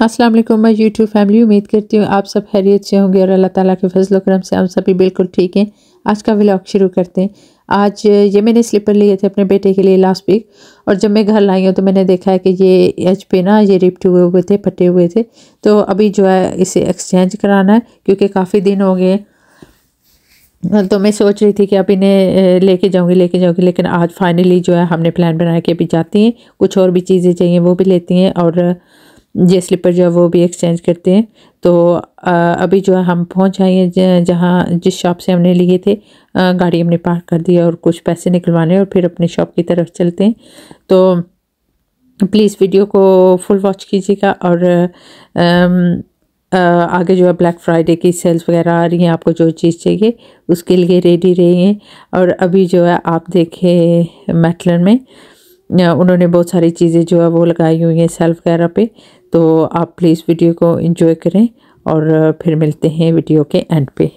अस्सलाम वालेकुम, मैं यूट्यूब फैमिली, उम्मीद करती हूँ आप सब खैरियत से होंगे और अल्लाह ताला के फजल करम से हम सभी बिल्कुल ठीक हैं। आज का व्लॉग शुरू करते हैं। आज ये मैंने स्लीपर लिए थे अपने बेटे के लिए लास्ट वीक और जब मैं घर लाई हूँ तो मैंने देखा है कि ये एच पे ना ये रिप्ट हुए हुए थे, फटे हुए थे। तो अभी जो है इसे एक्सचेंज कराना है क्योंकि काफ़ी दिन हो गए तो मैं सोच रही थी कि अब इन्हें लेके जाऊँगी लेके जाऊँगी, लेकिन आज फाइनली जो है हमने प्लान बनाया कि अभी जाती हैं। कुछ और भी चीज़ें चाहिए वो भी लेती हैं और ये स्लीपर जो है वो भी एक्सचेंज करते हैं। तो अभी जो है हम पहुँच आए हैं जहाँ जिस शॉप से हमने लिए थे गाड़ी हमने पार्क कर दी और कुछ पैसे निकलवाने और फिर अपने शॉप की तरफ़ चलते हैं। तो प्लीज़ वीडियो को फुल वॉच कीजिएगा और आगे जो है ब्लैक फ्राइडे की सेल्स वगैरह आ रही हैं, आपको जो चीज़ चाहिए, उसके लिए रेडी रही हैं और अभी जो है आप देखें मेटलन में उन्होंने बहुत सारी चीज़ें जो है वो लगाई हुई हैं सेल्फ वगैरह पे। तो आप प्लीज़ वीडियो को इन्जॉय करें और फिर मिलते हैं वीडियो के एंड पे।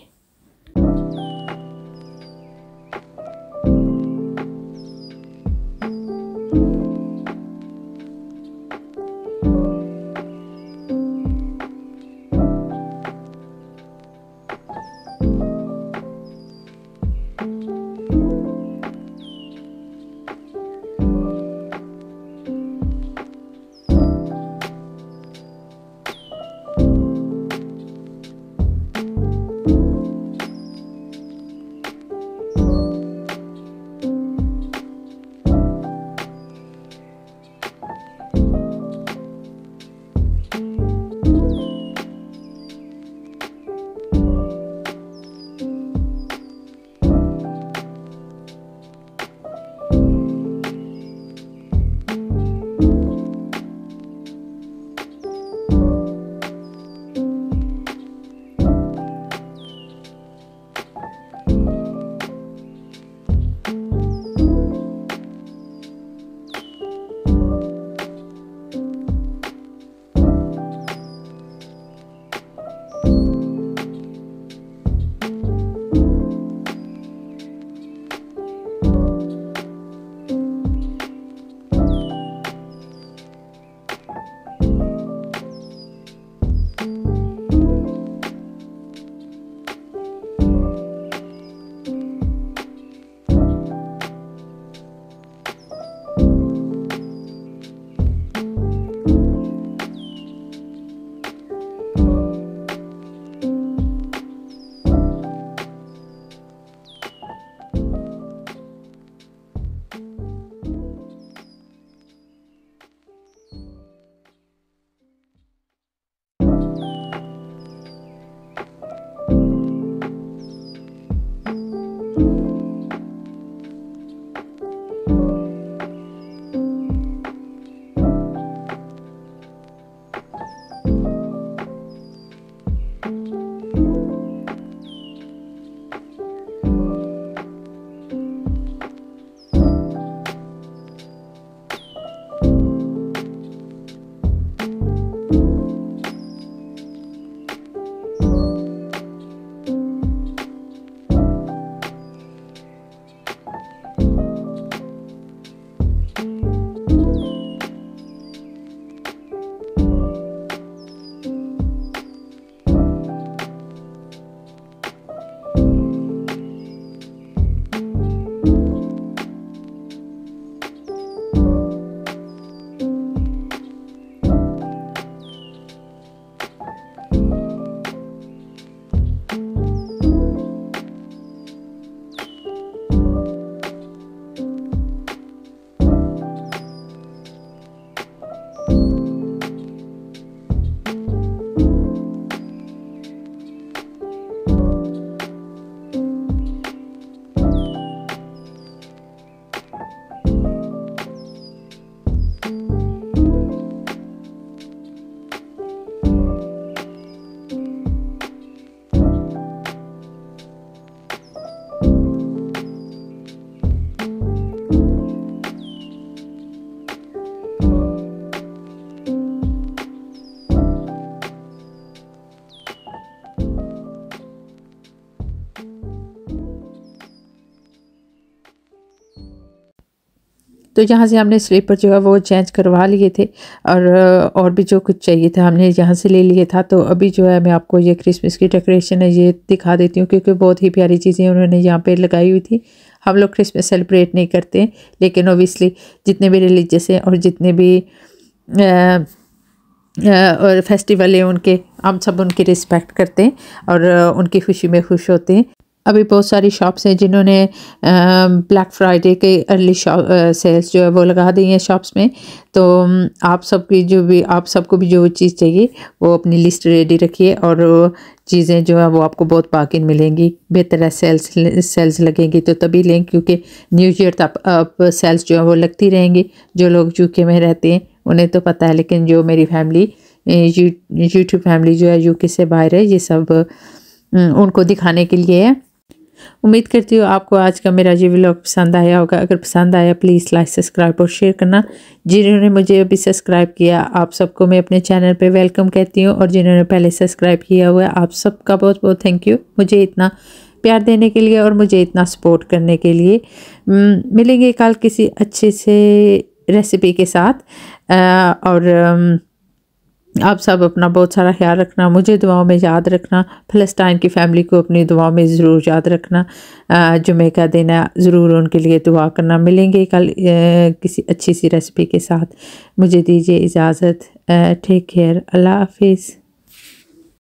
you. तो यहाँ से हमने स्लीपर जो है वो चेंज करवा लिए थे और और भी जो कुछ चाहिए था हमने यहाँ से ले लिए था। तो अभी जो है मैं आपको ये क्रिसमस की डेकोरेशन है ये दिखा देती हूँ क्योंकि बहुत ही प्यारी चीज़ें उन्होंने यहाँ पर लगाई हुई थी। हम लोग क्रिसमस सेलिब्रेट नहीं करते लेकिन ओबियसली जितने भी रिलीजियस हैं और जितने भी आ, और फेस्टिवल है उनके हम सब उनकी रिस्पेक्ट करते हैं और उनकी खुशी में खुश होते हैं। अभी बहुत सारी शॉप्स हैं जिन्होंने ब्लैक फ्राइडे के अर्ली सेल्स जो है वो लगा दी हैं शॉप्स में। तो आप सबकी जो भी, आप सबको भी जो चीज़ चाहिए, वो अपनी लिस्ट रेडी रखिए और चीज़ें जो है वो आपको बहुत बाकिन मिलेंगी। बेहतर है सेल्स सेल्स लगेंगी तो तभी लें क्योंकि न्यू ईयर तक अब सेल्स जो है वो लगती रहेंगी। जो लोग यूके में रहते हैं, उन्हें तो पता है, लेकिन जो मेरी फैमिली यूट्यूब फैमिली जो है यूके से बाहर है, ये सब उनको दिखाने के लिए है। उम्मीद करती हूँ आपको आज का मेरा ये व्लॉग पसंद आया होगा। अगर पसंद आया प्लीज़ लाइक सब्सक्राइब और शेयर करना। जिन्होंने मुझे अभी सब्सक्राइब किया, आप सबको मैं अपने चैनल पे वेलकम कहती हूँ और जिन्होंने पहले सब्सक्राइब किया हुआ है, आप सबका बहुत बहुत थैंक यू मुझे इतना प्यार देने के लिए और मुझे इतना सपोर्ट करने के लिए। मिलेंगे कल किसी अच्छे से रेसिपी के साथ। और आप सब अपना बहुत सारा ख्याल रखना, मुझे दुआओं में याद रखना, फ़लस्तान की फ़ैमिली को अपनी दुआओं में ज़रूर याद रखना। जुमे का दिन है ज़रूर उनके लिए दुआ करना। मिलेंगे कल किसी अच्छी सी रेसिपी के साथ। मुझे दीजिए इजाज़त। टेक केयर अल्लाह हाफिज़।